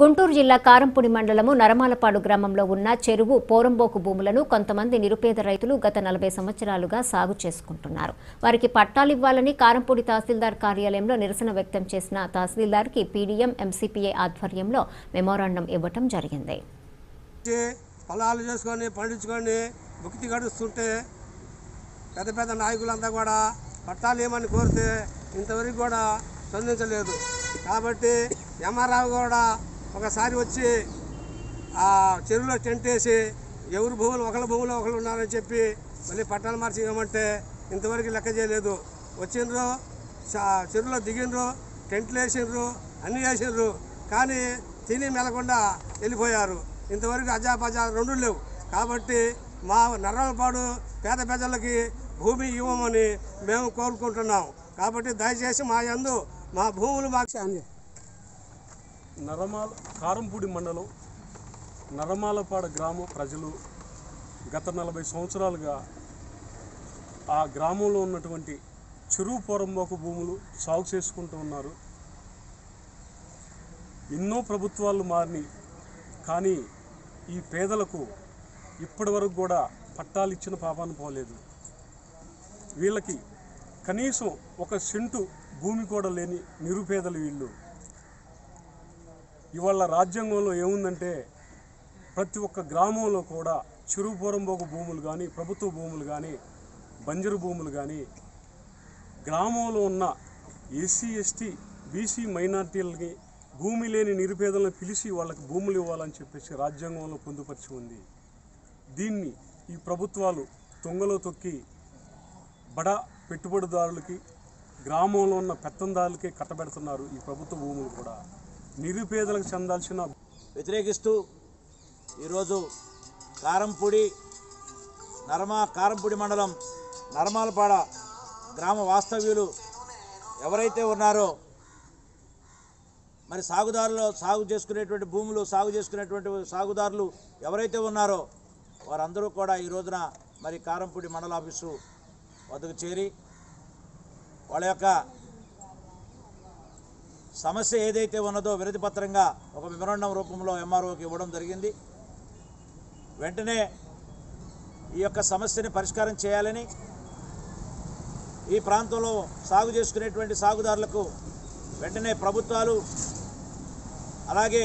గుంటూరు జిల్లా కారంపూడి మండలము నరమాలపాడు గ్రామంలో ఉన్న చెరువు పోరంబోకు భూములను కొంతమంది నిరుపేద రైతులు గత నలభై సంవత్సరాలుగా సాగు చేసుకుంటున్నారు. వారికి పట్టాలు ఇవ్వాలని కారంపూడి తహసీల్దార్ కార్యాలయంలో నిరసన వ్యక్తం చేసిన తహసీల్దార్కి పీడీఎం ఎంసీపీఏ ఆధ్వర్యంలో మెమోరాండం ఇవ్వటం జరిగింది. పొలాలు చేసుకొని పండించుకొని భుక్తి గడుస్తుంటే పెద్ద పెద్ద నాయకులంతా కూడా పట్టాలు ఏమని కోరితే ఇంతవరకు కూడా స్పందించలేదు. కాబట్టి ఎంఆర్ఆవు కూడా ఒకసారి వచ్చి ఆ చెరువులో టెంట్ వేసి ఎవరి భూములు ఒకళ్ళ భూములు ఒకళ్ళు ఉన్నారని చెప్పి మళ్ళీ పట్టాలు మార్చి ఇవ్వమంటే ఇంతవరకు లెక్క చేయలేదు. వచ్చిండ్రు చెరువులో దిగిండ్రు టెంట్లు వేసిండ్రు అన్నీ వేసిండ్రు. కానీ తిని మెలకుండా వెళ్ళిపోయారు. ఇంతవరకు అజాపజా రెండు లేవు. కాబట్టి మా నర్రలపాడు పేద ప్రజలకి భూమి ఇవ్వమని మేము కోరుకుంటున్నాం. కాబట్టి దయచేసి మా యందు మా భూములు మాకు నరమాల కారంపూడి మండలం నరమాలపాడ గ్రామ ప్రజలు గత నలభై సంవత్సరాలుగా ఆ గ్రామంలో ఉన్నటువంటి చెరువు పొరంబోకు భూములు సాగు చేసుకుంటూ ఉన్నారు. ఎన్నో ప్రభుత్వాలు మారినాయి. కానీ ఈ పేదలకు ఇప్పటి వరకు కూడా పట్టాలు ఇచ్చిన పాపాన్ని పోలేదు. వీళ్ళకి కనీసం ఒక సెంటు భూమి కూడా లేని నిరుపేదలు వీళ్ళు. ఇవాళ రాజ్యాంగంలో ఏముందంటే ప్రతి ఒక్క గ్రామంలో కూడా చెరువు పొరంబోకు భూములు కానీ ప్రభుత్వ భూములు కానీ బంజరు భూములు కానీ గ్రామంలో ఉన్న ఎస్సీ ఎస్టీ బీసీ మైనార్టీలకి భూమి లేని నిరుపేదలను పిలిచి వాళ్ళకి భూములు ఇవ్వాలని చెప్పేసి రాజ్యాంగంలో పొందుపరిచి ఉంది. దీన్ని ఈ ప్రభుత్వాలు తొంగలో తొక్కి బడా పెట్టుబడిదారులకి గ్రామంలో ఉన్న పెత్తందారులకే కట్టబెడుతున్నారు ఈ ప్రభుత్వ భూములు కూడా. నిరుపేదలకు చెందాల్సిన వ్యతిరేకిస్తూ ఈరోజు కారంపూడి నరమా కారంపూడి మండలం నరమాలపాడ గ్రామ వాస్తవ్యులు ఎవరైతే ఉన్నారో మరి సాగుదారులు సాగు చేసుకునేటువంటి భూములు సాగు చేసుకునేటువంటి సాగుదారులు ఎవరైతే ఉన్నారో వారందరూ కూడా ఈ రోజున మరి కారంపూడి మండల ఆఫీసు వద్దకు చేరి వాళ్ళ యొక్క సమస్య ఏదైతే ఉన్నదో విరతి పత్రంగా ఒక మెమరాండం రూపంలో ఎంఆర్ఓకి ఇవ్వడం జరిగింది. వెంటనే ఈ యొక్క సమస్యని పరిష్కారం చేయాలని ఈ ప్రాంతంలో సాగు చేసుకునేటువంటి సాగుదారులకు వెంటనే ప్రభుత్వాలు అలాగే